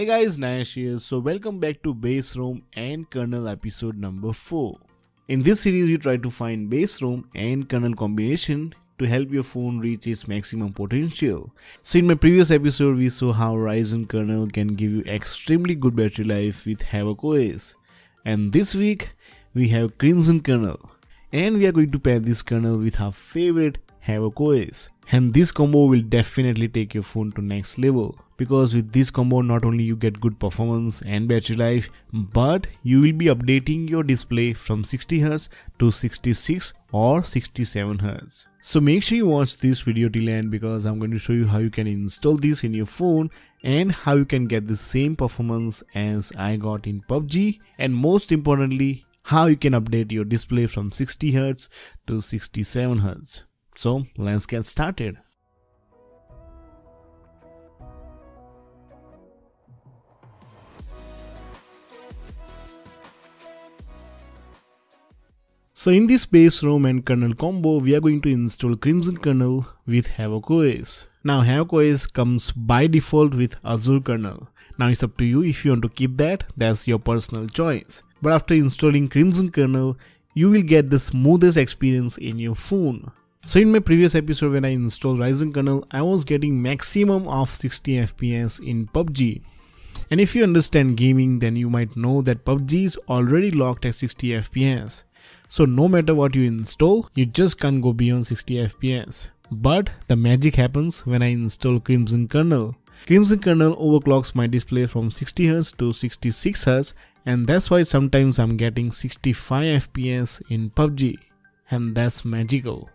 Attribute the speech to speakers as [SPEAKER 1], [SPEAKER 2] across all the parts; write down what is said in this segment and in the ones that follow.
[SPEAKER 1] Hey guys, Nash here. So welcome back to Base ROM and kernel episode number 4. In this series, we try to find base ROM and kernel combination to help your phone reach its maximum potential. So in my previous episode, we saw how Ryzen kernel can give you extremely good battery life with Havoc OS. And this week, we have Crimson kernel. And we are going to pair this kernel with our favorite Havoc OS. And this combo will definitely take your phone to next level because with this combo not only you get good performance and battery life but you will be updating your display from 60Hz to 66 or 67Hz. So make sure you watch this video till end because I'm going to show you how you can install this in your phone and how you can get the same performance as I got in PUBG and most importantly how you can update your display from 60Hz to 67Hz. So let's get started. So in this base ROM and kernel combo, we are going to install Crimson kernel with Havoc OS. Now Havoc OS comes by default with Azure kernel. Now it's up to you if you want to keep that, that's your personal choice. But after installing Crimson kernel, you will get the smoothest experience in your phone. So in my previous episode when I installed Ryzen kernel, I was getting maximum of 60 FPS in PUBG. And if you understand gaming then you might know that PUBG is already locked at 60 FPS. So no matter what you install, you just can't go beyond 60 FPS. But the magic happens when I install Crimson kernel. Crimson kernel overclocks my display from 60Hz to 66Hz and that's why sometimes I'm getting 65 FPS in PUBG. And that's magical.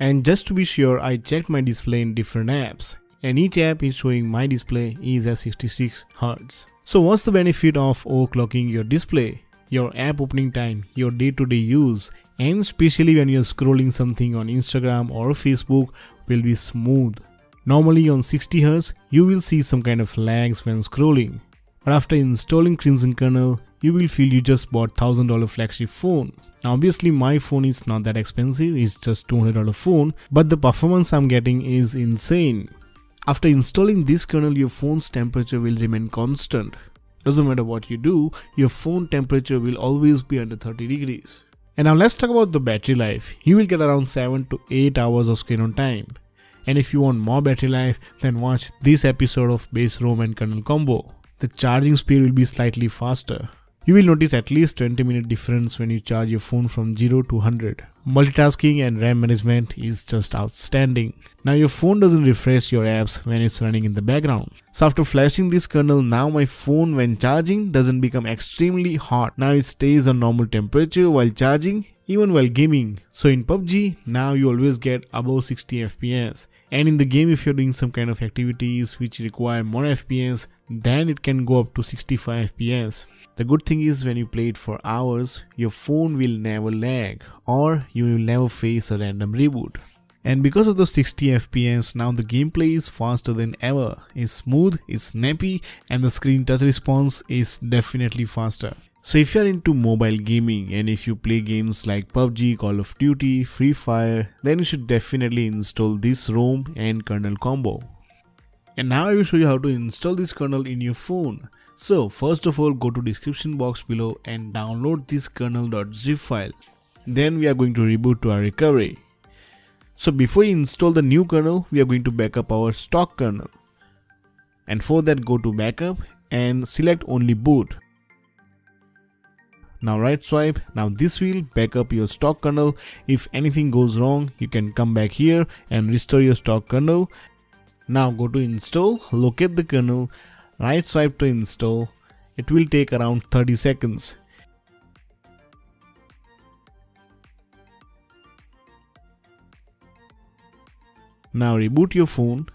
[SPEAKER 1] And just to be sure, I checked my display in different apps and each app is showing my display is at 66 Hz. So what's the benefit of overclocking your display? Your app opening time, your day-to-day -day use, and especially when you're scrolling something on Instagram or Facebook will be smooth. Normally on 60 Hz, you will see some kind of lags when scrolling. But after installing Crimson kernel, you will feel you just bought $1000 flagship phone. Now obviously my phone is not that expensive, it's just $200 phone, but the performance I'm getting is insane. After installing this kernel, your phone's temperature will remain constant. Doesn't matter what you do, your phone temperature will always be under 30 degrees. And now let's talk about the battery life. You will get around 7 to 8 hours of screen on time. And if you want more battery life, then watch this episode of base ROM and kernel combo. The charging speed will be slightly faster. You will notice at least 20 minute difference when you charge your phone from 0 to 100. Multitasking and RAM management is just outstanding. Now your phone doesn't refresh your apps when it's running in the background. So after flashing this kernel, now my phone when charging doesn't become extremely hot. Now it stays on normal temperature while charging even while gaming. So in PUBG, now you always get above 60 FPS. And in the game, if you're doing some kind of activities which require more FPS, then it can go up to 65 FPS. The good thing is when you play it for hours, your phone will never lag or you will never face a random reboot. And because of the 60 FPS, now the gameplay is faster than ever, is smooth, is snappy and the screen touch response is definitely faster. So if you're into mobile gaming and if you play games like PUBG, Call of Duty, Free Fire, then you should definitely install this ROM and kernel combo. And now I will show you how to install this kernel in your phone. So first of all go to description box below and download this kernel.zip file. Then we are going to reboot to our recovery. So before you install the new kernel, we are going to backup our stock kernel. And for that go to backup and select only boot. Now right swipe, now this will back up your stock kernel. If anything goes wrong, you can come back here and restore your stock kernel. Now go to install, locate the kernel, right swipe to install. It will take around 30 seconds. Now reboot your phone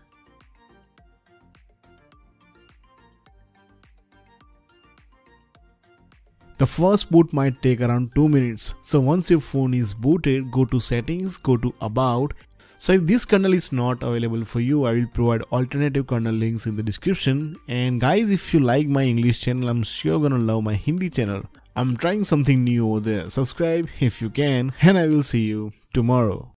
[SPEAKER 1] The first boot might take around 2 minutes. So once your phone is booted, go to settings, go to about. So if this kernel is not available for you, I will provide alternative kernel links in the description. And guys, if you like my English channel, I'm sure you're gonna love my Hindi channel. I'm trying something new over there. Subscribe if you can and I will see you tomorrow.